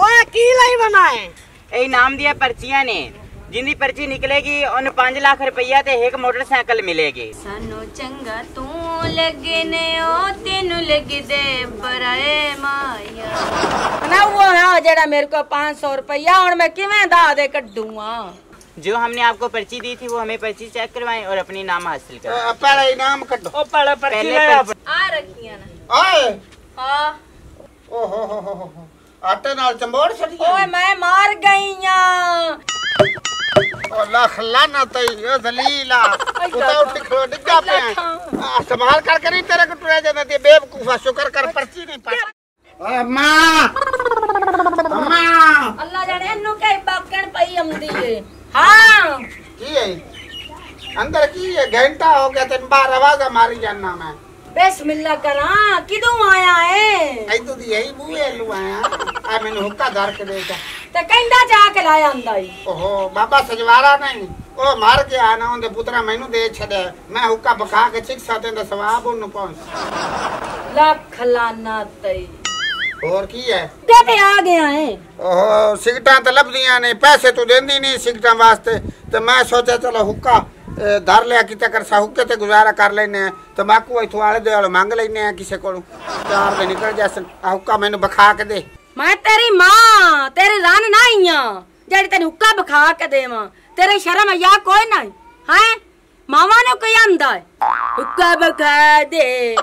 ओए पर्ची निकलेगी एक मोटरसाइकिल मिलेगी। वो है मेरे को पाँच सौ रुपया और मैं किवें जो हमने आपको पर्ची दी थी वो हमें पर्ची चेक करवाएँ और अपनी नाम हासिल करें। पहले इनाम हो हो हो। ਆਟੇ ਨਾਲ ਚੰਬੋੜ ਛੱਡੀ ਓਏ ਮੈਂ ਮਾਰ ਗਈ ਆ ਓ ਲੱਖ ਲਾਨਾ ਤਈ ਓ ਜ਼ਲੀਲਾ ਉਤਾ ਉੱਠ ਖਲੋ ਡਿੱਗਾ ਪਿਆ ਆ, ਸੰਭਾਲ ਕਰ ਕਰੀ ਤੇਰੇ ਕੋ ਟੁਰਿਆ ਜਾਂਦਾ ਤੇ ਬੇਵਕੂਫਾ ਸ਼ੁਕਰ ਕਰ ਪਰਚੀ ਨਹੀਂ ਪਾ ਓਏ ਮਾਂ ਮਾਂ ਅੱਲਾ ਜਾਣੇ ਇਹਨੂੰ ਕਈ ਬਾਕਣ ਪਈ ਆਉਂਦੀ ਏ ਹਾਂ ਕੀ ਹੈ ਅੰਦਰ ਕੀ ਹੈ ਘੰਟਾ ਹੋ ਗਿਆ ਤੈਨੂੰ ਬਾਹਰ ਆਵਾਜ਼ਾਂ ਮਾਰੀ ਜਾਨਾ ਮੈਂ बिस्मिल्लाह करा किदू आया है? आई तो यही मुए लुआया आ मैंने हुक्का धर के देता ते तो कंडा जा के लाया अंदाई ओहो बाबा सजवारा नहीं। ओ मार के आना उनके पुत्रा मैनु दे छदे मैं हुक्का बखा के छिक साते दा सवाब उन पहुँच। लाख लाना तई। और की है? दे आ गया है। ओहो सिगटा तलब तो दिया ने पैसे तो देंदी नहीं सिगटा वास्ते। तो मैं सोचा चलो हुक्का ਧਰ ਲਿਆ ਕਿਤੇ ਕਰ ਸਾ ਹੁੱਕੇ ਤੇ ਗੁਜ਼ਾਰਾ ਕਰ ਲੈਨੇ ਆ। ਤਮਾਕੂ ਇਥੋਂ ਆਲੇ ਦੇ ਮੰਗ ਲੈਨੇ ਆ ਕਿਸੇ ਕੋਲੋਂ। ਚਾਰ ਦੇ ਨਿਕਲ ਜਾਸਨ ਹੁੱਕਾ ਮੈਨੂੰ ਬਖਾ ਕੇ ਦੇ। ਮੈਂ ਤੇਰੀ ਮਾਂ ਤੇਰੀ ਰਨ ਨਹੀਂ ਆ ਜਿਹੜੀ ਤੈਨੂੰ ਹੁੱਕਾ ਬਖਾ ਕੇ ਦੇਵਾਂ। ਤੇਰੇ ਸ਼ਰਮ ਆ ਕੋਈ ਨਹੀਂ ਹੈ? ਮਾਵਾ ਨੇ ਕੋਈ ਆਂਦਾ ਹੁੱਕਾ ਬਖਾ ਦੇ।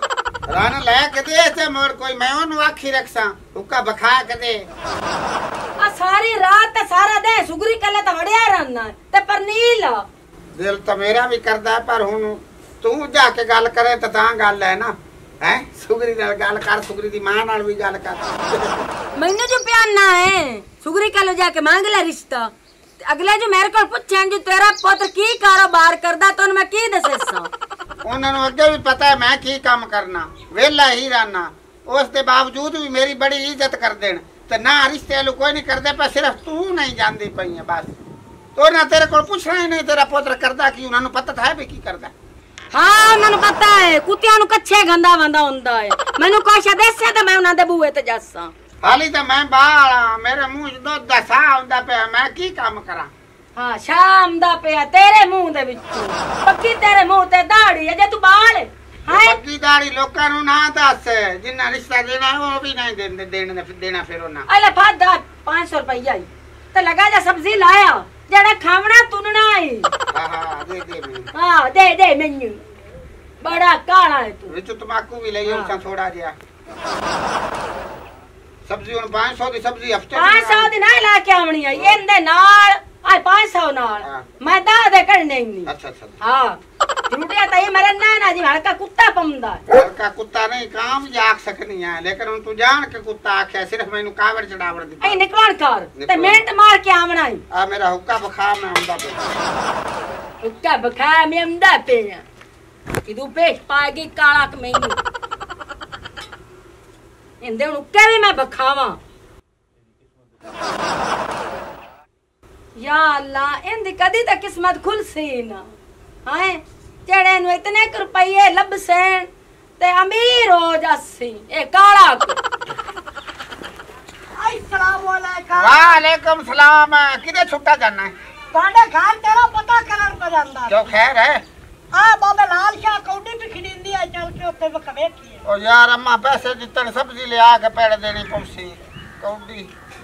ਰਨ ਲੈ ਕੇ ਦੇ ਤੇ ਮੋਰ ਕੋਈ ਮੈਂ ਉਹਨੂੰ ਆਖੀ ਰੱਖਸਾਂ ਹੁੱਕਾ ਬਖਾ ਕੇ ਦੇ। ਆ ਸਾਰੀ ਰਾਤ ਤੇ ਸਾਰਾ ਦਿਨ ਸੁਗਰੀ ਕੱਲੇ ਤਾਂ ਵੜਿਆ ਰਹਿਣਾ ਤੇ ਪਰਨੀਲ ਦਿਲ ਤਾਂ ਮੇਰਾ ਵੀ ਕਰਦਾ ਪਰ ਹੁਣ ਤੂੰ ਜਾ ਕੇ ਗੱਲ ਕਰੇ ਤਾਂ ਤਾਂ ਗੱਲ ਹੈ ਨਾ। ਹੈ? ਸੁਗਰੀ ਨਾਲ ਗੱਲ ਕਰ ਸੁਗਰੀ ਦੀ ਮਾਂ ਨਾਲ ਵੀ ਗੱਲ ਕਰ। ਮੈਨੂੰ ਜੋ ਪਿਆਨਾ ਹੈ ਸੁਗਰੀ ਕੱਲ ਜਾ ਕੇ ਮੰਗ ਲੈ ਰਿਸ਼ਤਾ। ਅਗਲੇ ਜੋ ਮੇਰੇ ਕੋਲ ਪੁੱਛਣ ਜੋ ਤੇਰਾ ਪੁੱਤਰ ਕੀ ਕਾਰੋਬਾਰ ਕਰਦਾ ਤੈਨੂੰ ਮੈਂ ਕੀ ਦੱਸਾਂ? ਉਹਨਾਂ ਨੂੰ ਅੱਗੇ ਵੀ ਪਤਾ ਹੈ ਮੈਂ ਕੀ ਕੰਮ ਕਰਨਾ ਵਿਹਲਾ ਹੀ ਰਹਿਣਾ। ਉਸ ਦੇ ਬਾਵਜੂਦ ਵੀ ਮੇਰੀ ਬੜੀ ਇੱਜ਼ਤ ਕਰਦੇ ਨੇ ਤੇ ਨਾ ਰਿਸ਼ਤੇ ਨੂੰ ਕੋਈ ਨਹੀਂ ਕਰਦੇ ਪਰ ਸਿਰਫ ਤੂੰ ਨਹੀਂ ਜਾਂਦੀ ਪਈ ਹੈ ਬਸ। ਤੋ ਨਾ ਤੇਰੇ ਕੋਲ ਪੁੱਛਣਾ ਹੀ ਨਹੀਂ ਤੇਰਾ ਪੁੱਤਰ ਕਰਦਾ ਕੀ ਉਹਨਾਂ ਨੂੰ ਪਤਾ ਤਾਂ ਹੈ ਵੀ ਕੀ ਕਰਦਾ। ਹਾਂ ਉਹਨਾਂ ਨੂੰ ਪਤਾ ਹੈ ਕੁੱਤਿਆਂ ਨੂੰ ਕੱਛੇ ਗੰਦਾ ਵੰਦਾ ਹੁੰਦਾ ਹੈ। ਮੈਨੂੰ ਕੁਛ ਦੱਸਿਆ ਤਾਂ ਮੈਂ ਉਹਨਾਂ ਦੇ ਬੂਹੇ ਤੇ ਜਾਸਾਂ। ਹਾਲੀ ਤਾਂ ਮੈਂ ਬਾਹਰ ਮੇਰੇ ਮੂੰਹ 'ਚ ਦੁੱਧ ਦਾ ਸਾਹ ਆਉਂਦਾ ਪਿਆ ਮੈਂ ਕੀ ਕੰਮ ਕਰਾਂ? ਹਾਂ ਸ਼ਾਮ ਦਾ ਪਿਆ ਤੇਰੇ ਮੂੰਹ ਦੇ ਵਿੱਚੋਂ। ਪੱਕੀ ਤੇਰੇ ਮੂੰਹ ਤੇ ਦਾੜੀ ਹੈ ਜੇ ਤੂੰ ਬਾਲ ਹੈ। ਪੱਕੀ ਦਾੜੀ ਲੋਕਾਂ ਨੂੰ ਨਾ ਦੱਸ ਜਿੰਨਾ ਰਿਸ਼ਤਾ ਦੇਣਾ ਉਹ ਵੀ ਨਹੀਂ ਦੇਣਾ ਦੇਣਾ ਫਿਰ ਉਹਨਾਂ। ਅਲੇ ਫਾਦਾ 500 ਰੁਪਈਆ ਹੀ। ਤੇ ਲਗਾ ਜਾ ਸਬਜ਼ੀ ਲਾਇਆ। ਜਿਹੜਾ ਖਾਵਣਾ ਤੁਨਣਾ ਹੈ ਹਾਂ ਹਾਂ ਦੇ ਦੇ ਮੈਨੂੰ। ਹਾਂ ਦੇ ਦੇ ਮੈਨੂੰ। ਬੜਾ ਕਾਲਾ ਹੈ ਤੂੰ। ਵਿੱਚ ਤਮਾਕੂ ਵੀ ਲਈ ਹਾਂ। ਥੋੜਾ ਜਿਹਾ। ਸਬਜ਼ੀ ਹੁਣ 500 ਦੀ ਸਬਜ਼ੀ ਹਫ਼ਤੇ 500 ਦੀ ਨਾ ਲਾ ਕੇ ਆਉਣੀ ਹੈ ਇਹਦੇ ਨਾਲ आय पास हो ना हाँ। मैं दा दे कर नहीं। अच्छा अच्छा। हाँ। झूठे तो ये मेरा नाना जी हड़का कुत्ता पमदा हड़का कुत्ता नहीं काम जाग सकनी है। लेकिन तू जान के कुत्ता आखे सिर्फ़ मैनू कावर चढ़ावर दी ए निकवान कर ते मिनट मार के आवना ही। आ मेरा हुक्का बखा में आंदा पे। हुक्का बखा में आंदा पे कि तू पेश पाएगी काला कमेंगी इंदे हुक्के भी मैं बखावा। ਹੁਣ ਉੱਕੇ ਵੀ ਮੈਂ ਬਖਾਵਾਂ ਯਾ ਅੱਲਾ ਇੰਦੀ ਕਦੀ ਤਾਂ ਕਿਸਮਤ ਖੁੱਲ ਸੀ ਨਾ ਹਾਂ ਜਿਹੜੇ ਨੂੰ ਇਤਨੇ ਕੁ ਰੁਪਈਏ ਲੱਭ ਸੈਣ ਤੇ ਅਮੀਰ ਹੋ ਜਾਸੀ ਇਹ ਕਾਲਾ ਕੁ। अस्सलामुअलैकुम ਵਾਲੇਕਮ ਸਲਾਮ ਕਿਤੇ ਛੁੱਟਾ ਜਾਣਾ ਹੈ ਤੁਹਾਡੇ ਘਰ ਤੇਰਾ ਪਤਾ ਕਰਨ ਕੋ ਜਾਂਦਾ ਜੋ ਖੈਰ ਹੈ ਆ ਬਾਬੇ ਲਾਲ ਸ਼ਾਹ ਕੌਡੀ ਵੀ ਖਿੰਦੀ ਆ ਚੱਲ ਕੇ ਉੱਤੇ ਵਕ ਵੇਖੀਏ ਉਹ ਯਾਰ ਅੰਮਾ ਪੈਸੇ ਦਿੱਤਣ ਸਬਜ਼ੀ ਲਿਆ ਕੇ ਪੈੜ ਦੇਣੀ ਪਉਸੀ ਕੌਡੀ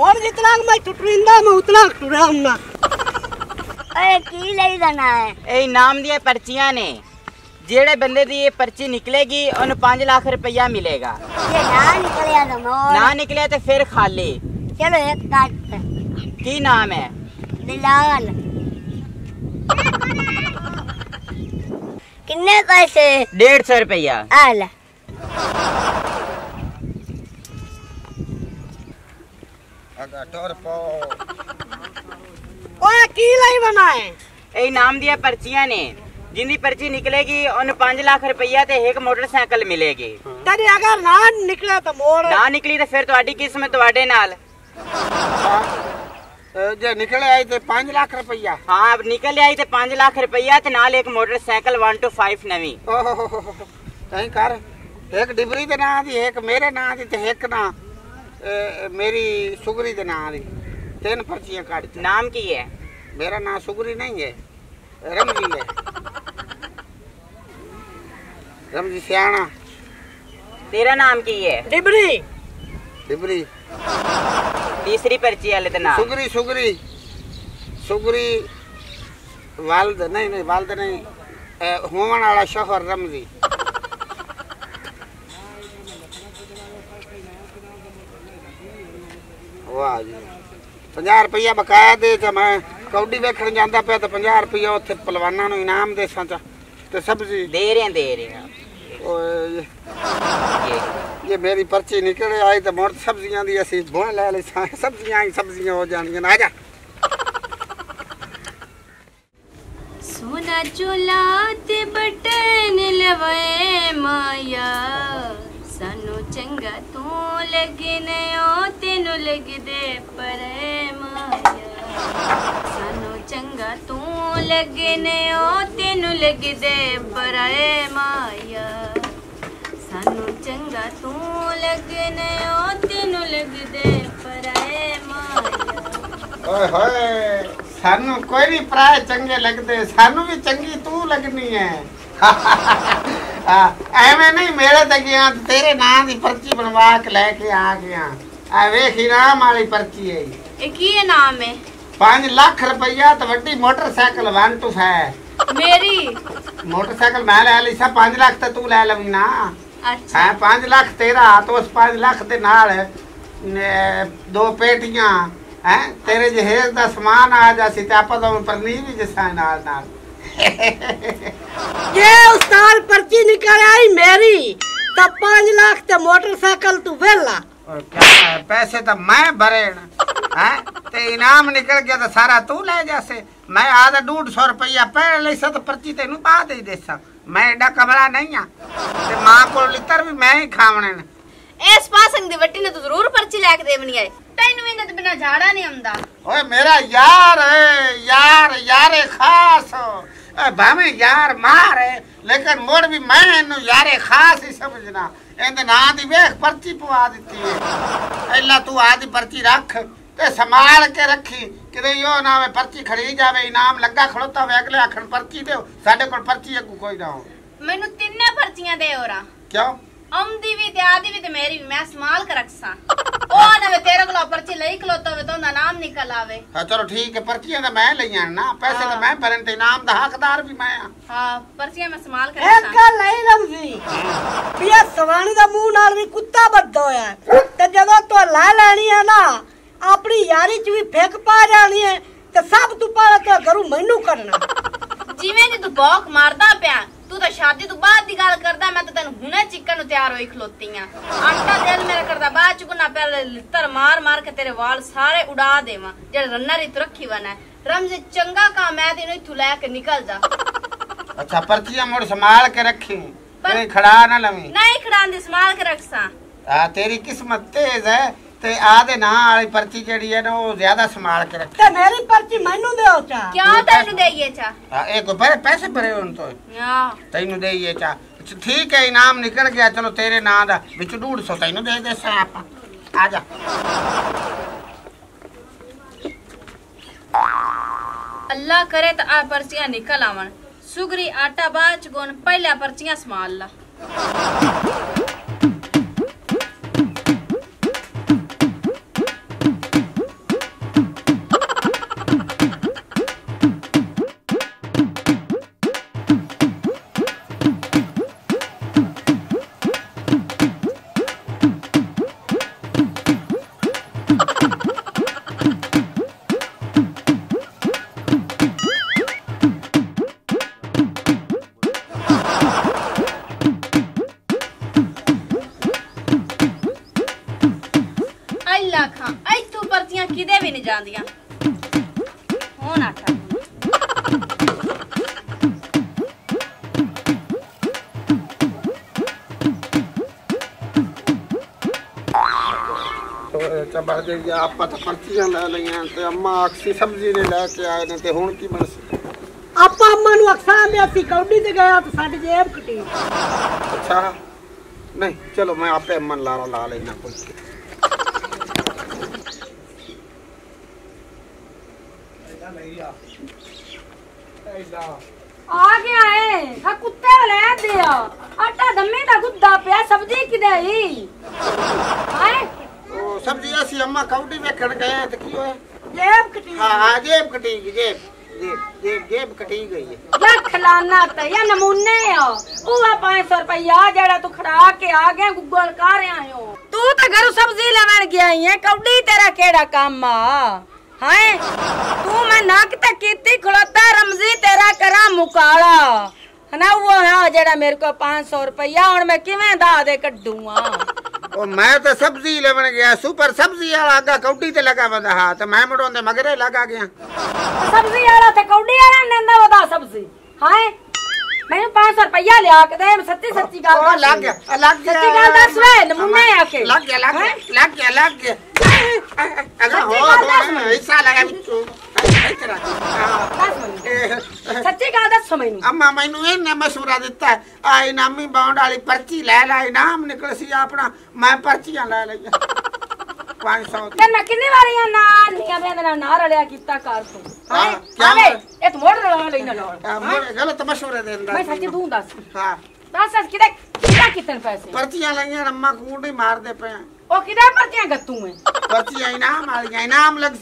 और जितना मैं टुटरिंदा मैं उतना टुराऊँगा ए की ले जाना है? ए नाम दिए पर्चियाँ ने। जेड़े बंदे दी ये पर्ची निकलेगी उन 5 लाख रुपया मिलेगा। ये ना निकलिया तो ना निकले तो फिर खाली। चलो एक काट की नाम है? दिलाल कितने पैसे? डेढ़ सौ रुपया। आला। कटहर पाव ओए की लाई बनाए? ए नाम दिया पर्चिया ने। जिंदी पर्ची निकलेगी और पाँच लाख रुपया ते एक मोटरसाइकिल मिलेगी। तेरे अगर ना निकले तो मोड़ ना निकली तो फिर तुम्हारी किस्मत तुम्हारे नाल। हाँ। जे निकले आई थे पाँच लाख रुपया। हाँ अब निकले आई थे पाँच लाख रुपया ते नाल एक मोटरसाइकिल वन टू फाइव नवी। कहीं कर। एक डिबरी दे ना दी एक मेरे ना दी ते एक ना। ए, मेरी सुगरी तीन पर्चियाँ काट नाम की है मेरा नाम सुगरी नहीं है रमजी है रमजी सियाणा तेरा नाम की है डिबरी डिबरी तीसरी पर्ची वाले नाम सुगरी सुगरी सुगरी वालद नहीं नहीं वालद नहीं होवन वाला शोहर रमजी ਵਾਹ ਜੀ। 50 ਰੁਪਈਆ ਬਕਾਇਆ ਦੇ ਤੇ ਮੈਂ ਕੌਡੀ ਵੇਖਣ ਜਾਂਦਾ ਪਿਆ ਤੇ 50 ਰੁਪਈਆ ਉੱਥੇ ਪਹਿਲਵਾਨਾਂ ਨੂੰ ਇਨਾਮ ਦੇ ਸਾਂ ਚ ਤੇ ਸਬਜ਼ੀ ਦੇ ਰਹੇ ਦੇ ਰਹੇ। ਓਏ। ਇਹ ਇਹ ਮੇਰੀ ਪਰਚੀ ਨਿਕਲ ਆਈ ਤੇ ਮੁੜ ਸਬਜ਼ੀਆਂ ਦੀ ਅਸੀਂ ਬੋਣ ਲੈ ਲਈ ਸਾਂ। ਸਬਜ਼ੀਆਂ ਹੀ ਸਬਜ਼ੀਆਂ ਹੋ ਜਾਣਗੀਆਂ। ਆ ਜਾ। ਸੋਨਾ ਚੋਲਾ ਤੇ ਬਟਨ ਲਵਾਏ ਮਾਇਆ। ਸਾਨੂੰ ਚੰਗਾ ਤੂੰ ਲੱਗਨੇ ਓ ਤੈਨੂੰ ਲੱਗਦੇ ਪਰੇ ਮਾਇਆ ਸਾਨੂੰ ਚੰਗਾ ਤੂੰ ਲੱਗਨੇ ਓ ਤੈਨੂੰ ਲੱਗਦੇ ਪਰੇ ਮਾਇਆ ਸਾਨੂੰ ਚੰਗਾ ਤੂੰ ਲੱਗਨੇ ਓ ਤੈਨੂੰ ਲੱਗਦੇ ਪਰੇ ਮਾਇਆ ਓਏ ਹੋਏ, ਸਾਨੂੰ ਕੋਈ ਨਹੀਂ ਪ੍ਰਾਏ ਚੰਗੇ ਲੱਗਦੇ ਸਾਨੂੰ ਵੀ ਚੰਗੀ ਤੂੰ ਲੱਗਣੀ ਹੈ ਐਵੇਂ ਨਹੀਂ ਮੇਰੇ ਤੇ ਗਿਆ ਤੇਰੇ ਨਾਂ ਦੀ ਪਰਚੀ ਬਣਵਾ ਕੇ ਲੈ ਕੇ ਆ ਗਿਆ। ਆ ਵੇਖ ਇਨਾਮ ਵਾਲੀ ਪਰਚੀ ਹੈ ਇਹ ਕੀ ਨਾਮ ਹੈ? 5 ਲੱਖ ਰੁਪਈਆ ਤੇ ਵੱਡੀ ਮੋਟਰਸਾਈਕਲ 1 ਟੂ 5 ਮੇਰੀ? ਮੋਟਰਸਾਈਕਲ ਮੈਂ ਲੈ ਲਈ ਸਾ 5 ਲੱਖ ਤੇ ਤੂੰ ਲੈ ਲਵੀ ਨਾ। ਅੱਛਾ। ਹੈ 5 ਲੱਖ ਤੇਰਾ ਤੇ ਉਸ 5 ਲੱਖ ਦੇ ਨਾਲ ਦੋ ਪੇਟੀਆਂ। ਹੈ ਤੇਰੇ ਜਹੇਜ਼ ਦਾ ਸਮਾਨ ਆ ਜਾਸੀ ਤੇ ਆਪਾਂ ਤਾਂ ਪਰਨੀ ਵੀ ਜਿਸਾ ਨਾਲ ਨਾਲ ਜੇ ਉਸਤਾਦ ਪਰਚੀ ਨਿਕਲ ਆਈ ਮੇਰੀ ਤਾਂ 5 ਲੱਖ ਤੇ ਮੋਟਰਸਾਈਕਲ ਤੂੰ ਵੇਲਾ ਪੈਸੇ ਤਾਂ ਮੈਂ ਭਰੇ ਹੈ? ਤੇ ਇਨਾਮ ਨਿਕਲ ਗਿਆ ਤਾਂ ਸਾਰਾ ਤੂੰ ਲੈ ਜਾਸੇ। ਮੈਂ ਆਦਾ 150 ਰੁਪਈਆ ਪਹਿਲੇ ਲਈ ਸਤ ਪਰਚੀ ਤੈਨੂੰ ਬਾਅਦ ਹੀ ਦੇਸਾਂ। ਮੈਂ ਐਡਾ ਕਮਲਾ ਨਹੀਂ ਆ। ਤੇ ਮਾਂ ਕੋਲ ਲਿੱਤਰ ਵੀ ਮੈਂ ਹੀ ਖਾਵਣੇ ਨੇ। ਇਸ ਪਾਸੰਗ ਦੀ ਵੱਟੀ ਨੇ ਤਾਂ ਜ਼ਰੂਰ ਪਰਚੀ ਲੈ ਕੇ ਦੇਵਣੀ ਹੈ ਤੈਨੂੰ ਇਹਨਾਂ ਦੇ ਬਿਨਾ ਝਾੜਾ ਨਹੀਂ ਆਉਂਦਾ। ਓਏ ਮੇਰਾ ਯਾਰ ਹੈ ਯਾਰ ਯਾਰੇ ਖਾਸ। ਭਾਵੇਂ ਯਾਰ ਮਾਰ ਹੈ ਲੇਕਿਨ ਮੋੜ ਵੀ ਮੈਂ ਇਹਨੂੰ ਯਾਰੇ ਖਾਸ ਹੀ ਸਮਝਣਾ। ਇਹਦੇ ਨਾਂ ਦੀ ਵੇਖ ਪਰਚੀ ਪਵਾ ਦਿੱਤੀ ਹੈ ਪਹਿਲਾਂ ਤੂੰ ਆਦੀ ਪਰਚੀ ਰੱਖ ਤੇ ਸੰਭਾਲ ਕੇ ਰੱਖੀ। ਕਿਤੇ ਇਹੋ ਨਾ ਹੋਵੇ ਪਰਚੀ ਖੜੀ ਜਾਵੇ ਇਨਾਮ ਲੱਗਾ ਖੜੋਤਾ ਹੋਵੇ ਅਗਲੇ ਆਖਣ ਪਰਚੀ ਦਿਓ। ਸਾਡੇ ਕੋਲ ਪਰਚੀ ਅੱਗੂ ਕੋਈ ਨਾ ਹੋ ਮੈਨੂੰ ਤਿੰਨੇ ਪਰਚੀਆਂ ਦੇ ਹੋਰਾ ਕਿਉਂ? ਆਉਂਦੀ ਵੀ ਤੇ ਆਦੀ ਵੀ ਤੇ ਮੇਰੀ ਵੀ ਮੈਂ ਸੰਭਾਲ ਕੇ ਰੱਖਸਾਂ ਉਹ ਨਾ ਵੇ ਤੇਰੇ ਕੋਲ ਪਰਚੀ ਲਈ ਖਲੋਤਾ ਹੋਵੇ ਤਾਂ ਉਹਦਾ ਨਾਮ ਨਿਕਲ ਆਵੇ। ਹਾਂ ਚਲੋ ਠੀਕ ਹੈ ਪਰਚੀਆਂ ਤਾਂ ਮੈਂ ਲਈਆਂ ਨਾ ਪੈਸੇ ਤਾਂ ਮੈਂ ਭਰਨ ਤੇ ਇਨਾਮ ਦਾ ਹੱਕਦਾਰ ਵੀ ਮੈਂ ਆ ਹਾਂ ਪਰਚੀਆਂ ਮੈਂ ਸੰਭਾਲ ਕੇ ਇੱਕ ਰੱਖਸਾਂ ਗੱਲ ਨਹੀਂ ਰਮਜ਼ੀ ਵੀ ਇਹ ਸਵਾਣੀ ਦਾ ਮੂੰਹ ਨਾਲ ਵੀ ਕੁੱਤਾ ਬੱਦਾ ਹੋਇਆ ਹੈ। ਤੇ ਜਦੋਂ ਤੂੰ ਲੈ ਲੈਣੀ ਹੈ ਨਾ ਆਪਣੀ ਯਾਰੀ ਚ ਵੀ ਫਿੱਕ ਪਾ ਜਾਣੀ ਹੈ ਤੇ ਸਭ ਤੋਂ ਪਹਿਲਾਂ ਤਾਂ ਘਰੋਂ ਮੈਨੂੰ ਕਰਨਾ ਜਿਵੇਂ ਦੀ ਤੂੰ ਬੌਕ ਮਾਰਦਾ ਪਿਆ ਤੂੰ ਤਾਂ ਸ਼ਾਦੀ ਤੋਂ ਬਾਅਦ ਦੀ ਗੱਲ ਕਰਦਾ ਮੈਂ ਤਾਂ ਤੈਨੂੰ ਹੁਣੇ ਚਿੱਕਣ ਨੂੰ ਤਿਆਰ ਹੋਈ ਖਲੋਤੀ ਆ ਆਟਾ ਦਿਲ ਮੇਰਾ ਕਰਦਾ ਬਾਅਦ ਚ ਗੁਨਾ ਪਹਿਲੇ ਲਿੱਤਰ ਮਾਰ ਮਾਰ ਕੇ ਤੇਰੇ ਵਾਲ ਸਾਰੇ ਉਡਾ ਦੇਵਾਂ ਜਿਹੜੇ ਰੰਨਾ ਰੀ ਰੱਖੀ ਵਨਾ ਰਮਜ਼ ਚੰਗਾ ਕੰਮ ਹੈ ਤੈਨੂੰ ਇੱਥੋਂ ਲੈ ਕੇ ਨਿਕਲ ਜਾ ਅੱਛਾ ਪਰਚੀਆਂ ਮੁੜ ਸੰਭਾਲ ਕੇ ਰੱਖੀ ਤੇ ਖੜਾ ਨਾ ਲਵੀਂ ਨਹੀਂ ਖੜਾਂਦੀ ਸੰਭਾਲ ਕੇ ਰੱਖਸਾਂ ਆ ਤੇਰੀ ਕਿਸਮਤ ਤੇਜ਼ ਹੈ ਤੇ ਆਦੇ ਨਾਂ ਵਾਲੀ ਪਰਚੀ ਜਿਹੜੀ ਹੈ ਨਾ ਉਹ ਜ਼ਿਆਦਾ ਸੰਭਾਲ ਕੇ ਰੱਖ। ਤੇ ਮੇਰੀ ਪਰਚੀ ਮੈਨੂੰ ਦਿਓ ਚਾ। ਕਿਉਂ ਤੈਨੂੰ ਦੇਈਏ ਚਾ? ਆ ਇਹ ਕੋ ਬੜੇ ਪੈਸੇ ਭਰੇ ਹੁਣ ਤੋਂ। ਆ ਤੈਨੂੰ ਦੇਈਏ ਚਾ। ਠੀਕ ਹੈ ਇਨਾਮ ਨਿਕਲ ਗਿਆ। ਚਲੋ ਤੇਰੇ ਨਾਂ ਦਾ ਵਿੱਚ 150 ਤੈਨੂੰ ਦੇ ਦੇ ਸਾਂ ਆਪਾਂ। ਆ ਜਾ। ਅੱਲਾ ਕਰੇ ਤਾਂ ਆ ਪਰਚੀਆਂ ਨਿਕਲ ਆਵਣ। ਸੁਗਰੀ ਆਟਾ ਬਾਅਦ ਚ ਗੁਣ ਪਹਿਲਾਂ ਪਰਚੀਆਂ ਸੰਭਾਲ ਲਾ। ਚਬਾ ਦੇ ਗਿਆ ਆਪਾਂ ਤਾਂ ਪਰਚੀਆਂ ਲੈ ਲਈਆਂ ਤੇ ਅੰਮਾ ਅਕਸੀ ਸਬਜ਼ੀ ਨੇ ਲੈ ਕੇ ਆਏ ਨੇ ਤੇ ਹੁਣ ਕੀ ਬਣਸੀ ਆਪਾਂ ਅੰਮਾ ਨੂੰ ਅਕਸਾਂ ਦੇ ਅਸੀਂ ਕੌਡੀ ਤੇ ਗਿਆ ਤੇ ਸਾਡੀ ਜੇਬ ਕਟੀ ਅੱਛਾ ਨਹੀਂ ਚਲੋ ਮੈਂ ਆਪੇ ਅੰਮਾ ਨੂੰ ਲਾਰਾ ਲਾ ਲੈਣਾ ਕੋਈ ਆ ਗਿਆ ਏ ਆ ਕੁੱਤੇ ਲੈ ਦੇ ਆ ਆਟਾ ਦਮੇ ਦਾ ਗੁੱਦਾ ਪਿਆ ਸਬਜ਼ੀ ਕਿਦੇ सब्ज़ी ऐसी अम्मा कौटी वेखण गए हैं तो की होए जेब कटी हाँ हाँ हाँ, जेब कटी जेब जेब जेब जेब कटी गई है। या खलाना त तो या नमूने हो। ओवा 500 रुपया जेड़ा तू खड़ा के आ गया गूगल कर आयो तू त घर सब्ज़ी लेवन गया है कौडी तेरा केड़ा काम आ? हाय तू मैं नाक तक कीती खड़ोता रमजी तेरा करा मुकाला। ना वो ना हाँ, जेड़ा मेरे को 500 रुपया और मैं किवें दा दे कड्डूआ ਉਹ ਮੈਂ ਤਾਂ ਸਬਜ਼ੀ ਲੈਣ ਗਿਆ ਸੁਪਰ ਸਬਜ਼ੀ ਵਾਲਾ ਅੱਗਾ ਕੌਡੀ ਤੇ ਲਗਾ ਬੰਦਾ ਹਾਂ ਤੇ ਮੈਂ ਮੁੜੋਂ ਦੇ ਮਗਰੇ ਲਗਾ ਗਿਆ। ਸਬਜ਼ੀ ਵਾਲਾ ਤੇ ਕੌਡੀ ਵਾਲਾ ਨੀ ਦਿੰਦਾ ਉਹਦਾ ਸਬਜ਼ੀ। ਹਾਏ ਮੈਨੂੰ 500 ਰੁਪਇਆ ਲਿਆ ਕੇ ਦੇ ਸੱਚੀ ਸੱਚੀ ਗੱਲ ਦੱਸ। ਲੱਗ ਗਿਆ ਲੱਗ ਗਿਆ। ਸੱਚੀ ਗੱਲ ਦੱਸ ਵੇ ਨਮੂਨੇ ਆ ਕੇ। ਲੱਗ ਗਿਆ ਲੱਗ ਗਿਆ ਲੱਗ ਗਿਆ ਲੱਗ ਗਿਆ। ਅਗਾ ਹੋ। ਹਿੱਸਾ ਲਗਾ ਵਿੱਚੋਂ। ਸੱਚੀ ਗੱਲ ਦੱਸ ਮੈਨੂੰ। ਅੰਮਾ ਮੈਨੂੰ ਇਹਨੇ ਮਸ਼ਵਰਾ ਦਿੱਤਾ ਆ ਇਨਾਮੀ ਬਾਉਂਡ ਵਾਲੀ ਪਰਚੀ ਲੈ ਲੈ ਇਨਾਮ ਨਿਕਲ ਸੀ ਆਪਣਾ। ਮੈਂ ਪਰਚੀਆਂ ਲੈ ਲਈਆਂ। 500 ਦੀ। ਤੇ ਮੈਂ ਕਿੰਨੀ ਵਾਰੀਆਂ ਨਾਲ ਨੀਆਂ ਦੇ ਨਾਲ ਨਾ ਰਲਿਆ ਕੀਤਾ ਕਰ ਤੂੰ। ਹਾਂ, ਹੋਇਆ? ਇਹ ਤੂੰ ਮੋੜ ਰਲਾ ਨਾ ਲਾਉਣ ਆ, ਮੇਰੇ ਗਲਤ ਮਸ਼ਵਰੇ ਦਿੰਦਾ ਮੈਂ ਸੱਚੀ ਤੂੰ ਦੱਸ। ਹਾਂ। ਦੱਸ ਸੱਚ ਕਿਤਾ ਕਿਤਨ ਪੈਸੇ ਪਰਚੀਆਂ ਲਈਆਂ ਅੰਮਾ ਕੂੰਡੀ ਮਾਰਦੇ ਪਏ ਆ। ਉਹ ਕਿਹਦਾ ਪਰਚੀਆਂ ਗੱਤੂ ਹੈ ਪਰਚੀਆਂ ਇਨਾਮ ਵਾਲੀਆਂ ਇਨਾਮ ਲੱਗ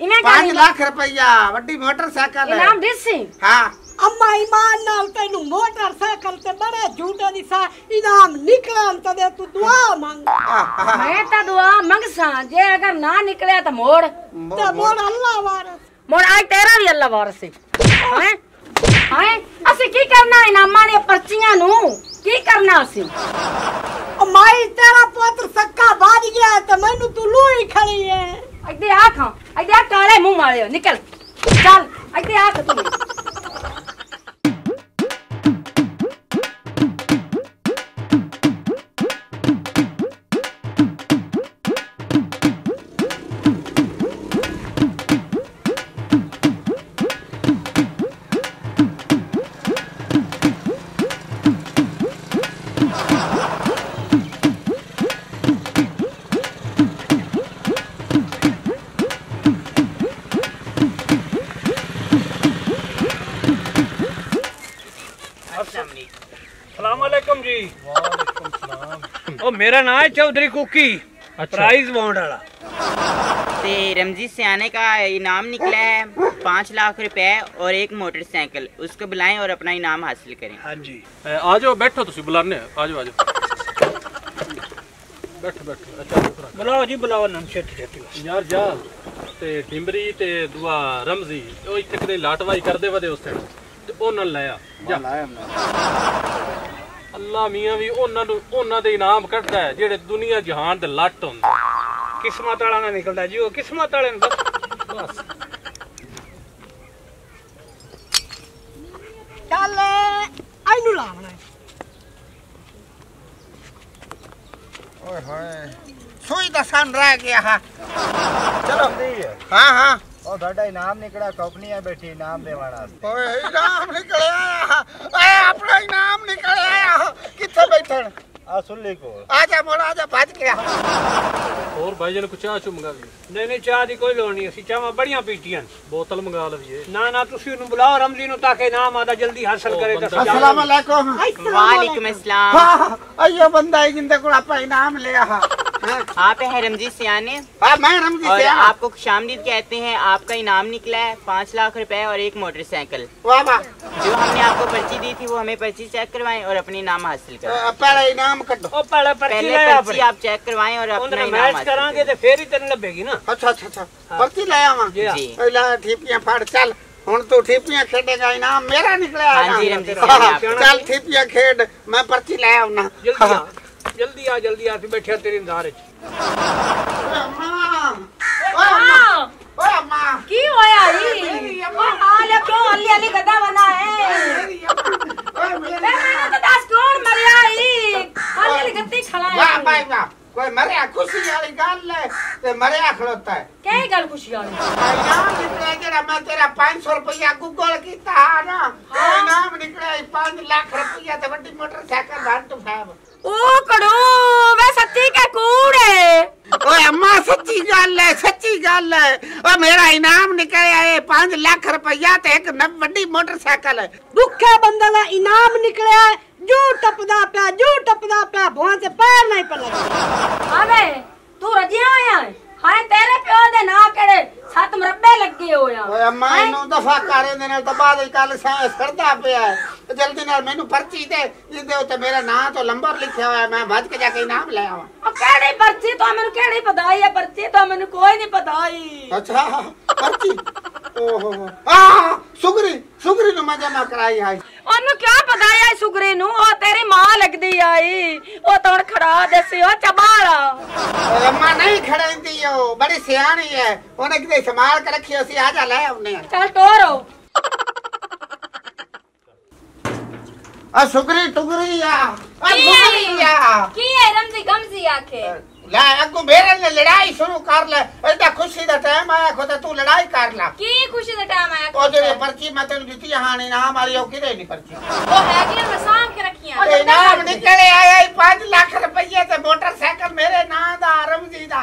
ਇਵੇਂ 5 ਕਰੀ- ਲੱਖ ਰੁਪਈਆ ਵੱਡੀ ਮੋਟਰਸਾਈਕਲ। ਹੈ ਇਨਾਮ ਦਿੱਸੀ? ਹਾਂ। ਅੰਮਾ ਇਮਾਨ ਨਾਲ ਤੈਨੂੰ ਮੋਟਰਸਾਈਕਲ ਤੇ ਬੜੇ ਝੂਟੇ ਦੀ ਸਾ ਇਨਾਮ ਨਿਕਲਣ ਤੇ ਦੇ ਤੂੰ ਦੁਆ ਮੰਗ। ਆਹ, ਆਹ, ਮੈਂ ਤਾਂ ਦੁਆ ਮੰਗਸਾਂ ਜੇ ਅਗਰ ਨਾ ਨਿਕਲਿਆ ਤਾਂ ਮੋੜ। ਮੋ- ਤੇ ਮੋੜ। ਅੱਲਾ ਵਾਰਸ। ਮੋੜ ਆਈ ਤੇਰਾ ਵੀ ਅੱਲਾ ਵਾਰਸ ਹੈ? ਹੈਂ? ਅਸੀਂ ਕੀ ਕਰਨਾ ਇਨਾਮਾਂ ਦੀਆਂ ਪਰਚੀਆਂ ਨੂੰ? की करना उसे माई तेरा पुत्र सक्का बाज गया तो मैनू तू लूई खड़ी है अगदे आख अगदे आख काले मुँह मारे निकल चल अगे आ तू ਉਹ ਮੇਰਾ ਨਾਮ ਹੈ ਚੌਧਰੀ ਕੁੱਕੀ ਪ੍ਰਾਈਜ਼ ਬੌਂਡ ਵਾਲਾ ते रमजी से आने का इनाम निकला है पाँच लाख रुपए और एक मोटरसाइकिल उसको बुलाएं और अपना इनाम हासिल करें ਹਾਂਜੀ ਆ ਜਾਓ ਬੈਠੋ ਤੁਸੀਂ ਬੁਲਾਣੇ ਆ ਜਾਓ ਆ ਜਾਓ ਬੈਠੋ ਬੈਠੋ ਅੱਛਾ ਬੁਲਾਓ ਜੀ ਬੁਲਾਓ ਨਾ ਛੇਤੀ ਛੇਤੀ ਯਾਰ ਜਾ ਤੇ ਟਿੰਬਰੀ ਤੇ ਦੂਆ ਰਮਜ਼ੀ ਉਹ ਇੱਥੇ ਕਿਤੇ ਲਾਟਵਾਈ ਕਰਦੇ ਵਦੇ ਉਸ ਤੇ ਤੇ ਉਹਨਾਂ ਨੂੰ ਲਾਇਆ ਜਾ ਅੱਲਾ ਮੀਆਂ ਵੀ ਉਹਨਾਂ ਨੂੰ ਉਹਨਾਂ ਦੇ ਇਨਾਮ ਕੱਢਦਾ ਹੈ ਜਿਹੜੇ ਦੁਨੀਆ ਜਹਾਨ ਦੇ ਲੱਟ ਹੁੰਦੇ ਕਿਸਮਤ ਵਾਲਾ ਨਾ ਨਿਕਲਦਾ ਜੀ ਉਹ ਕਿਸਮਤ ਵਾਲੇ ਨੂੰ ਬਸ। ਚੱਲ ਇਹਨੂੰ ਲਾਵਣਾ। ਓਏ ਹੋਏ ਸੋਈ ਦਾ ਸਨ ਰਹਿ ਗਿਆ ਹਾਂ ਚਲੋ ਹਾਂ ਹਾਂ। ਉਹ ਤੁਹਾਡਾ ਇਨਾਮ ਨਿਕੜਾ ਕੰਪਨੀਆਂ ਬੈਠੀ ਇਨਾਮ ਦੇਵਣ ਵਾਸਤੇ। ਓਏ ਇਨਾਮ ਨਿਕਲਿਆ ਓਏ ਆਪਣਾ ਇਨਾਮ ਨਿਕਲਿਆ ਕਿੱਥੇ ਬੈਠਣ? ਆ ਸੁੱਲੀ ਕੋਲ। ਆ ਜਾ ਮੋੜਾ ਆ ਜਾ ਭੱਜ ਗਿਆ ਹੋਰ ਭਾਈ ਜਨ ਕੋ ਚਾਹ ਚੁ ਮੰਗਾ ਲਈ ਨਹੀਂ ਨਹੀਂ ਚਾਹ ਦੀ ਕੋਈ ਲੋੜ ਨਹੀਂ। ਅਸੀਂ ਚਾਹਾਂ ਬੜੀਆਂ ਪੀਟੀਆਂ ਬੋਤਲ ਮੰਗਾ ਲਈਏ ਨਾ ਨਾ ਤੁਸੀਂ ਉਹਨੂੰ ਬੁਲਾਓ ਰਮਜ਼ੀ ਨੂੰ ਤਾਂ ਕਿ ਨਾਮ ਆਦਾ ਜਲਦੀ ਹਾਸਲ ਕਰੇ ਤਾਂ ਅਸਲਾਮ ਅਲੈਕੁਮ। ਵਾਲੇਕੁਮ ਅਸਲਾਮ। ਆਇਆ ਬੰਦਾ ਜਿੰਦੇ ਕੋਲ ਆਪਾਂ ਇਨਾਮ ਲਿਆ। ਹਾਂ आप हैं रमजी सियाने ਹਾਂ ਮੈਂ ਰਮਜੀ और ਸੇ ਆ आपको खुशामदीद कहते हैं आपका इनाम निकला है पाँच लाख रुपए और एक मोटरसाइकिल ਵਾਹ ਵਾਹ जो हमने आपको पर्ची दी थी वो हमें पर्ची चेक करवाएं और अपने इनाम हासिल करें ਅ, ਪਹਿਲੇ ਇਨਾਮ ਕੱਢੋ ਉਹ ਪਹਿਲੇ ਪਰਚੀ पहले ਲੈ पर्ची ਆਪਣੀ आप चेक करवाएं और अपना ਉਹਨੇ इनाम ਮੈਚ हासिल ਕਰਾਂਗੇ ਤੇ ਫੇਰ ਹੀ ਤੈਨੂੰ ਲੱਭੇਗੀ ਨਾ ਅੱਛਾ ਅੱਛਾ ਅੱਛਾ ਪਰਚੀ ਲੈ ਆਵਾਂ ਜੀ ਹਾਂ। जी ਓਏ ਲੈ ਠੀਪੀਆਂ ਫੜ ਚੱਲ ਹੁਣ ਤੂੰ ਠੀਪੀਆਂ ਖੇਡੇਗਾ ਇਨਾਮ ਮੇਰਾ ਨਿਕਲਿਆ ਹਾਂ ਇਨਾਮ। ਜੀ, ਰਮਜੀ ਹਾਂ, ਸਾਹਿਬ। ਚੱਲ ਠੀਪੀਆਂ ਖੇਡ ਮੈਂ ਪਰਚੀ ਲੈ ਆਉਣਾ जल्दी आ जल्दी आ बैठे तेरे इंतज़ार च की होया हाल है क्यों बना है? मैंने तो दस ही गद्दी खड़ा है वाह भाई वाह। कोई खुशी वाली गल है ते खड़ोता है। क्या गल खुशी वाली? यार मैं तेरा 500 रुपया गूगल हाँ ना? हाँ। नाम निकले 5 लाख रुपया ते बड़ी मोटरसाइकिल ओ कड़ो वे सच्ची के कूड़ है। ओए अम्मा सच्ची गल है सच्ची गल है। ओ मेरा इनाम निकलया है 5 लाख रुपया ते एक बड़ी मोटरसाइकिल है। दुखे बंदे दा इनाम निकलया है जो टपदा पिया जो टपदा पिया भों ते पैर नहीं पलग अबे तू रजिया आया है? हाय तेरे प्यो दे ना केड़े सत मरबे लगे होया। ओए अम्मा इनो दफ़ा कारे दे नाल तबाह तो दे कल सरदा पिया है। ਜਲਦੀ ਨਾਲ ਮੈਨੂੰ ਪਰਚੀ ਦੇ ਇਹਦੇ ਉੱਤੇ ਮੇਰਾ ਨਾਂ ਤੋਂ ਨੰਬਰ ਲਿਖਿਆ ਹੋਇਆ ਮੈਂ ਭੱਜ ਕੇ ਜਾ ਕੇ ਇਨਾਮ ਲੈ ਆਵਾਂ। ਉਹ ਕਿਹੜੀ ਪਰਚੀ? ਤੋਂ ਮੈਨੂੰ ਕਿਹੜੀ ਪਤਾਈ ਹੈ ਪਰਚੀ? ਤੋਂ ਮੈਨੂੰ ਕੋਈ ਨਹੀਂ ਪਤਾਈ ਅੱਛਾ ਪਰਚੀ? ਓਹੋ ਆ ਸੁਗਰੀ ਸੁਗਰੀ ਨੂੰ ਮੈਂ ਜਮਾ ਕਰਾਈ ਹੈ ਉਹਨੂੰ ਕਿਆ ਪਤਾ ਹੈ ਸੁਗਰੀ ਨੂੰ? ਉਹ ਤੇਰੀ ਮਾਂ ਲੱਗਦੀ ਆਈ। ਉਹ ਤਾਂ ਹੁਣ ਖੜਾ ਦੇਸੀ ਉਹ ਓਏ ਅੰਮਾ ਨਹੀਂ ਖੜਾਂਦੀ ਉਹ ਬੜੀ ਸਿਆਣੀ ਹੈ ਉਹਨੇ ਕਿਤੇ ਸੰਭਾਲ ਕੇ ਰੱਖੀ ਅਸੀਂ ਆ ਜਾ ਲੈ ਆਉਨੇ ਆ। ਚੱਲ ਟੋਰੋ। આ છોકરી ટુકરી આ છોકરી આ કીએ રમજી ગમજી આખે લા આકુ બેરે ને લડાઈ શરૂ કર લે એડા ખુશી दा ટાઈમ આયા ખોતે તું લડાઈ કર લા કી ખુશી दा ટાઈમ આયા ઓજે ને પરચી મત ને દીતી હાણી ના મારી ઓ કિરે ની પરચી ઓ હેગલે મે સામ કે રખિયા એ નામ નીકળે આયા 5 લાખ રૂપિયા તે મોટરસાઇકલ મેરે ના दा રમજી दा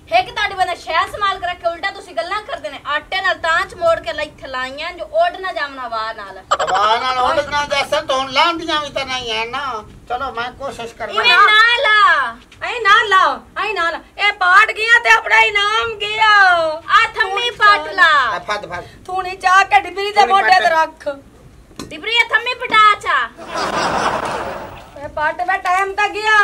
ਪਿਓ ਤੱਕ ਨਾ ਜਾ ਪਈ ਇੱਕ ਤੁਹਾਡੇ ਬੰਦਾ ਸ਼ਹਿਰ ਸੰਭਾਲ ਕੇ ਰੱਖੇ ਉਲਟਾ ਤੁਸੀਂ ਗੱਲਾਂ ਕਰਦੇ ਨੇ ਆਟੇ ਨਾਲ ਤਾਂ ਚ ਮੋੜ ਕੇ ਲਈ ਥਲਾਈਆਂ ਜੋ ਓਡ ਨਾ ਜਾਮਣਾ ਵਾਹ ਨਾਲ ਵਾਹ ਨਾਲ ਉਹਦੇ ਨਾਲ ਜੈਸਾ ਤੋਂ ਲਾਂਦੀਆਂ ਵੀ ਤਾਂ ਨਹੀਂ ਹੈ ਨਾ ਚਲੋ ਮੈਂ ਕੋਸ਼ਿਸ਼ ਇਵੇਂ ਕਰਨਾ ਨਾ ਲਾ ਐ ਨਾ ਲਾਓ ਐ ਨਾ ਲਾ ਇਹ ਪਾਟ ਗਿਆ ਤੇ ਆਪਣਾ ਇਨਾਮ ਗਿਆ ਆ ਥੰਮੀ ਪਟ ਲਾ ਆ ਫੜ ਫੜ ਤੂੰ ਨਹੀਂ ਜਾ ਕੇ ਡਿਬਰੀ ਦੇ ਥੋੜੀ ਮੋਢੇ ਤੇ ਪੱਟ। ਰੱਖ ਡਿਬਰੀ ਇਹ ਥੰਮੀ ਪਟਾ ਚਾ ਇਹ ਪਾਟ ਦਾ ਟਾਈਮ ਤਾਂ ਗਿਆ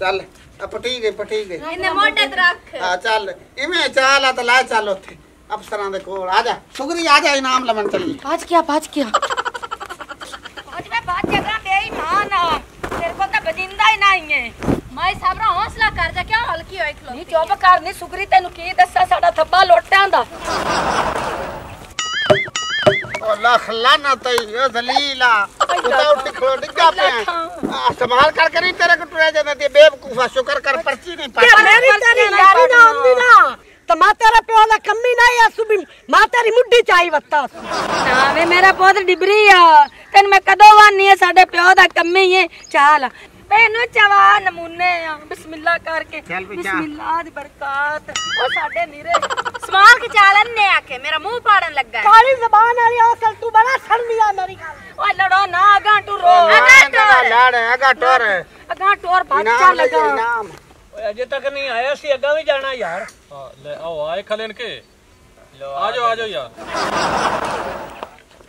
ਚੱਲ ਆ ਪਟੀ ਗਈ ਪਟੀ ਗਈ ਇਹਨੇ ਮੋਢੇ ਤੇ ਰੱਖ ਆ ਚੱਲ ਇਵੇਂ ਚਾਲ ਆ ਤਾਂ ਲੈ ਚੱਲ ਉੱਥੇ ਅਫਸਰਾਂ ਦੇ ਕੋਲ ਆ ਜਾ ਸ਼ੁਕਰੀ ਆ ਜਾ ਇਨਾਮ ਲਵਣ ਚੱਲੀ ਭੱਜ ਗਿਆ ਭੱਜ ਗਿਆ ਅੱਜ ਮੈਂ ਭੱਜ ਗਿਆ ਬੇਈਮਾਨ ਆ ਤੇਰੇ ਕੋਲ ਤਾਂ ਬਜਿੰਦਾ ਹੀ ਨਹੀਂ ਹੈ ਮਾਈ ਸਾਬਰਾ ਹੌਸਲਾ ਕਰ ਜਾ ਕਿਉਂ ਹਲਕੀ ਹੋਈ ਖਲੋ ਨਹੀਂ ਚੁੱਪ ਕਰ ਨਹੀਂ ਸੁਗਰੀ ਤੈਨੂੰ ਕੀ ਦੱਸਾਂ ਸਾਡਾ ਥੱਬਾ ਲੋਟਾਂ ਦਾ ਉਹ ਲੱਖ ਲਾਨਾ ਤਈ ਉਹ ਜ਼ਲੀਲਾ ਤੂੰ ਤਾਂ ਉੱਠ ਖਲੋ ਡਿੱਗਾ ਪਿਆ? ਆ ਸੰਭਾਲ ਕਰ ਕਰੀ ਤੇਰੇ ਕੋ ਟੁਰਿਆ ਜਾਂਦਾ ਤੇ ਬੇਵਕੂਫਾ ਸ਼ੁਕਰ ਕਰ ਪਰਚੀ ਨਹੀਂ ਤੇ ਪਾਈ। ਮੇਰੀ ਤੇਰੀ ਯਾਰੀ ਨਾ ਹੁੰਦੀ ਨਾ। ਤਾਂ ਮੈਂ ਤੇਰੇ ਪਿਓ ਦਾ ਕੰਮੀ ਨਹੀਂ ਆ ਸੁਬੀ ਮੈਂ ਤੇਰੀ ਮੁੱਢੀ ਚਾਈ ਵੱਤਾ। ਨਾ ਵੇ ਮੇਰਾ ਪੁੱਤ ਡਿਬਰੀ ਆ। ਤੈਨੂੰ ਮੈਂ ਕਦੋਂ ਵਾਨੀ ਆ? ਸਾਡੇ ਪਿਓ ਦਾ ਕੰਮੀ ਏ। ਚਾਲ ਮੈਨੂੰ ਚਵਾ ਨਮੂਨੇ ਆ। ਬਿਸਮਿਲ੍ਲਾ ਕਰਕੇ। ਚੱਲ ਵੀ ਜਾ। ਬਿਸਮਿਲ੍ਲਾ ਦੀ ਬਰਕਤ। ਉਹ ਸਾਡੇ ਨੀਰੇ ਸਮਾਲ ਕੇ ਚਾਲਨ ਨੇ ਆਖੇ ਮੇਰਾ ਮੂੰਹ ਪਾੜਨ ਲੱਗਾ ਹੈ। ਕਾਲੀ ਜ਼ਬਾਨ ਵਾਲੀ ਉਹ ਚਲ ਤੂੰ ਬੜਾ ਸ਼ਰਮੀ ਆ ਮੇਰੀ ਗੱਲ। ਓਏ ਲੜੋ ਨਾ ਅਗਾਂ ਟੁਰੋ। ਲੜ ਅਗਾ ਟੋਰ। ਅਗਾਂ ਟੋਰ ਭੱਜ ਇਨਾਮ ਚੱਲ ਲੈ ਜਾ, ਲਗਾ ਇਨਾਮ ਓਏ ਅਜੇ ਤੱਕ ਨਹੀਂ ਆਇਆ ਸੀ ਅੱਗਾ ਵੀ ਜਾਣਾ ਯਾਰ। ਹਾਂ ਲੈ ਆਓ ਆਏ ਖਲੇਨ ਕੇ। ਆ ਜਾਓ ਆ ਜਾਓ ਯਾਰ।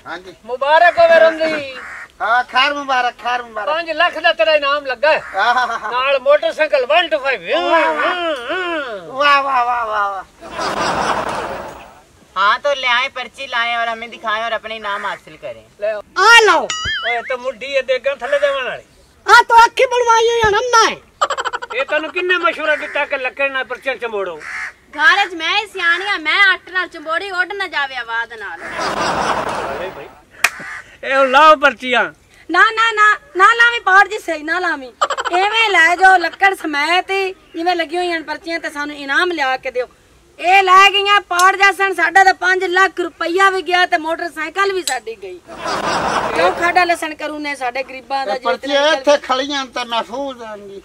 ਹਾਂਜੀ। ਮੁਬਾਰਕ ਹੋਵੇ ਰਮਜ਼ੀ ਹਾਂ ਖੈਰ ਮੁਬਾਰਕ ਖੈਰ ਮੁਬਾਰਕ 5 ਲੱਖ ਦਾ ਤੇਰਾ ਇਨਾਮ ਲੱਗਾ ਹੈ। ਆਹਾਹਾ। ਨਾਲ ਮੋਟਰਸਾਈਕਲ 125 ਵਾਹ ਵਾਹ ਵਾਹ ਵਾਹ ਵਾਹ हाँ तो ले आए पर्ची लाए और हमें दिखाएं और अपने इनाम हासिल करें ਲੈ ਆ ਲਓ ਓਏ ਤੇ ਮੁੱਢੀ ਇਹ ਦੇਗਾਂ ਥੱਲੇ ਦੇਵਣ ਵਾਲੀ ਆ ਤੋ ਅੱਖੀ ਬਣਵਾਈ ਹੋਈ ਨੰਨਾ ਹੈ ਇਹ ਤੈਨੂੰ ਕਿੰਨੇ ਮਸ਼ਵਰਾ ਦਿੱਤਾ ਕਿ ਲੱਕੜ ਨਾਲ ਪਰਚੀਆਂ ਚਮੋੜੋ ਘਰ 'ਚ ਮੈਂ ਹੀ ਸਿਆਣੀ ਆ ਮੈਂ ਆਟੇ ਨਾਲ ਚੰਬੋੜੀ ਉੱਡ ਨਾ ਜਾਵੇ ਆਵਾਜ਼ ਨਾਲ ਇਹ ਲਾਓ ਪਰਚੀਆਂ। ਨਾ ਨਾ ਨਾ ਨਾ ਲਾਵੀਂ ਪਾੜ ਜੀ ਸਹੀ ਨਾ ਲਾਵੀਂ। ਐਵੇਂ ਲੈ ਜਾਓ ਲੱਕੜ ਸਮੈਤ ਜਿਵੇਂ ਲੱਗੀਆਂ ਹੋਈਆਂ ਪਰਚੀਆਂ ਤੇ ਸਾਨੂੰ ਇਨਾਮ ਲਿਆ ਕੇ ਦਿਓ। ਇਹ ਲੈ ਗਈਆਂ ਪਾੜ ਜਾਸਣ ਸਾਡਾ ਤਾਂ 5 ਲੱਖ ਰੁਪਈਆ ਵੀ ਗਿਆ ਤੇ ਮੋਟਰਸਾਈਕਲ ਵੀ ਸਾਡੀ ਗਈ। ਕਿਉਂ ਖਾਡਾ ਲਸਣ ਕਰੂ ਨੇ ਸਾਡੇ ਗਰੀਬਾਂ ਦਾ ਇਹ ਪਰਚੀ ਇੱਥੇ ਖੜੀਆਂ ਤੇ ਮਹਿਫੂਜ਼ ਆਂਗੀ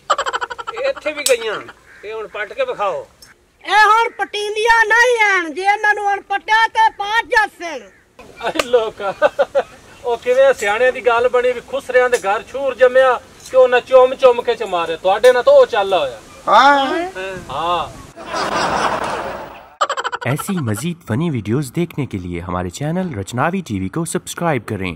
ਇੱਥੇ ਵੀ ਗਈਆਂ। ਇਹ ਹੁਣ ਪੱਟ ਕੇ ਵਿਖਾਓ। ਇਹ ਹੁਣ ਪਟੀਂਦੀਆਂ ਨਹੀਂ ਐਨ ਜੇ ਇਹਨਾਂ ਨੂੰ ਹੁਣ ਪਟਿਆ ਤੇ ਪਾँच ਜਾਸਣ ਲੋਕਾ। ਉਹ ਕਿਵੇਂ ਸਿਆਣਿਆਂ ਦੀ ਗੱਲ ਬਣੀ ਵੀ ਖੁਸਰਿਆਂ ਦੇ ਘਰ ਛੂਰ ਜੰਮਿਆ ਕਿ ਉਹਨਾਂ ਚੁੰਮ ਚੁੰਮ ਕੇ ਚ ਮਾਰੇ ਤੁਹਾਡੇ ਨਾਲ ਤਾਂ ਉਹ ਚੱਲ ਹੋਇਆ ਹਾਂ ਹਾਂ ऐसी मज़ीद फ़नी वीडियोज़ देखने के लिए हमारे चैनल रचनावी टीवी को सब्सक्राइब करें